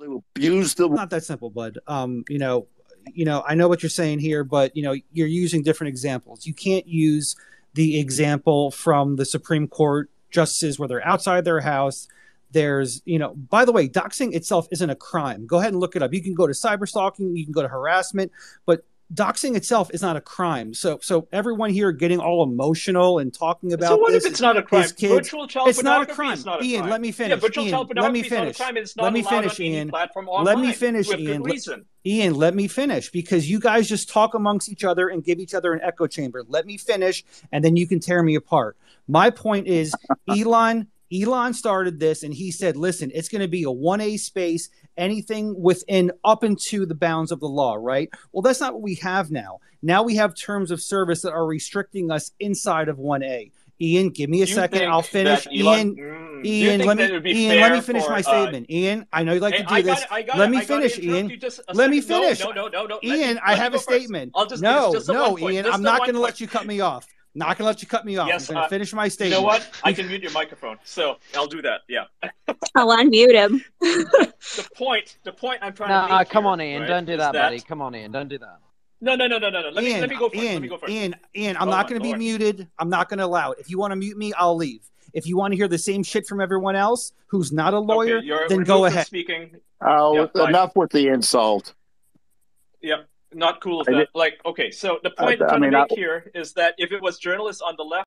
abuse the not that simple, bud. Um, you know, you know, I know what you're saying here, but you know, you're using different examples. You can't use the example from the Supreme Court justices where they're outside their house. There's, you know, by the way, doxing itself isn't a crime. Go ahead and look it up. You can go to cyber stalking, you can go to harassment, but doxing itself is not a crime. So so everyone here getting all emotional and talking about so what if it's not a crime? kids- Virtual child it's not a crime. not a Ian, crime. let me finish. Yeah, virtual Ian, child let me pornography not a finish. crime. Let me finish, Ian. Let me finish, Ian. Let-. Ian, let me finish because you guys just talk amongst each other and give each other an echo chamber. Let me finish, and then you can tear me apart. My point is, Elon. Elon started this, and he said, "Listen, it's going to be a one A space. Anything within up into the bounds of the law, right? Well, that's not what we have now. Now we have terms of service that are restricting us inside of one A. Ian, give me a you second. I'll finish. Elon- Ian, Mm. Ian, let me. that it would be Ian, let me finish for, my uh, statement. Ian, I know you like to do this. let me finish, Ian. Let me finish. No, no, no, no. Ian, I have a first. statement. I'll just no, no. Ian, I'm not going to let you cut me off. Not going to let you cut me off. Yes, I'm going to uh, finish my statement. You know what? I can mute your microphone, so I'll do that. Yeah. I'll unmute him. The point, the point I'm trying to No, make. come here, on, Ian. right, Don't do is that, buddy. Come on, Ian. Don't do that. No, no, no, no, no, no. Let me Ian, let me go first. Ian, let me go first. Ian, Ian, I'm Hold not going to be muted. I'm not going to allow it. If you want to mute me, I'll leave. If you want to hear the same shit from everyone else who's not a lawyer, okay, then go ahead. Speaking. Oh, Yeah, enough with the insult. Not cool. If I that, did- like, okay. So the point I- I'm I trying to I- make here is that if it was journalists on the left.